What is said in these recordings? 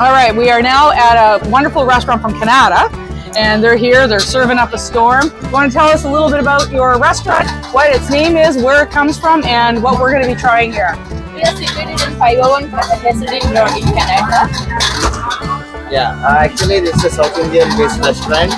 All right, we are now at a wonderful restaurant from Kanata, and they're here. They're serving up a storm. You want to tell us a little bit about your restaurant, what its name is, where it comes from, and what we're going to be trying here? We are situated in 501 President Road in Kanata. Yeah, uh, actually this is a South Indian based restaurant.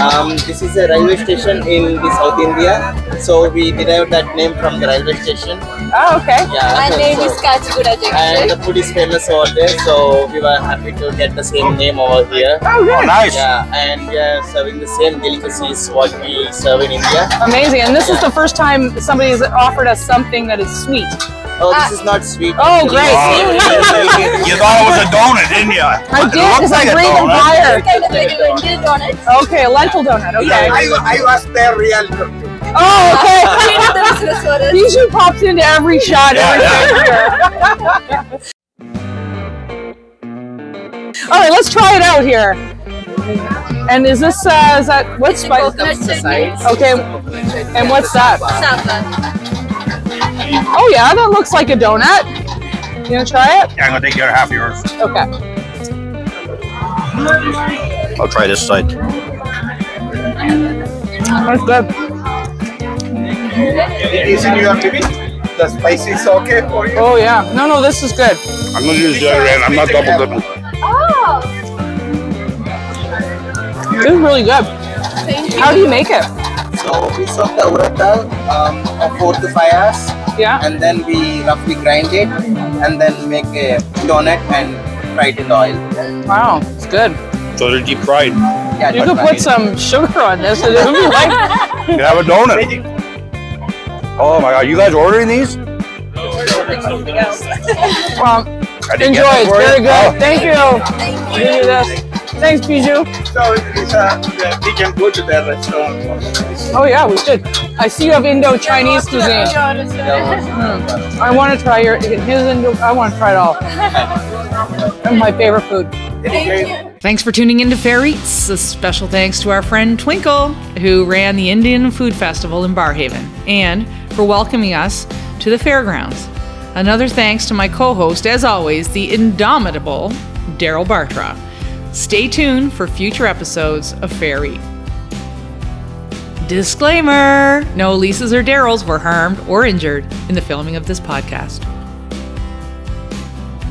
Um, this is a railway station in the South India, so we derived that name from the railway station. Oh, okay. Yeah, My name so- is Kachiguda and the food is famous over there, so we were happy to get the same name over here. Oh, good. Nice. Yeah, and we are serving the same delicacies what we serve in India. Amazing. And this is the first time somebody has offered us something that is sweet. Oh, this is not sweet. Oh, actually. great. You thought it was a donut, didn't you? I It did looks because I'm like a breathing donut. fire. Kind of like a Indian donut. Okay, a lentil donut. Okay. I, I was there real Oh, okay. This restaurant. Bijou pops into every shot Yeah, every picture. All right, let's try it out here. And is this uh, is that what's It's spice? Okay, and what's that? Sambar. Oh yeah, that looks like a donut. You gonna try it? Yeah, I'm gonna take care of half yours. Okay. I'll try this side. That's good. It is in your limit. The spice is okay for you. Oh yeah. No, no, this is good. I'm gonna use the other end. I'm not double dipping. Oh, This is really good. thank you. How do you make it? So we soak the urata um, of four to five hours, Yeah. and then we roughly grind it, and then make a donut and fry it in the oil. Wow, it's good. So they're deep fried. You Yeah, You could put some sugar on this, and it would be like can have a donut. Oh my god, you guys ordering these? um, I enjoy. get It's very good. Oh. Thank you. Give you this. Thanks, Bijou. So it is a, we can go to the restaurant. Oh yeah, we should. I see you have Indo Chinese cuisine. Mm. I want to try your his Indo. I want to try it all. That's my favorite food. Thanks for tuning in to Fair Eats. A special thanks to our friend Twinkle, who ran the Indian Food Festival in Barrhaven, and for welcoming us to the fairgrounds. Another thanks to my co host, as always, the indomitable Darrell Bartra. Stay tuned for future episodes of Fair Eats. Disclaimer No Lisa's or Darrell's were harmed or injured in the filming of this podcast.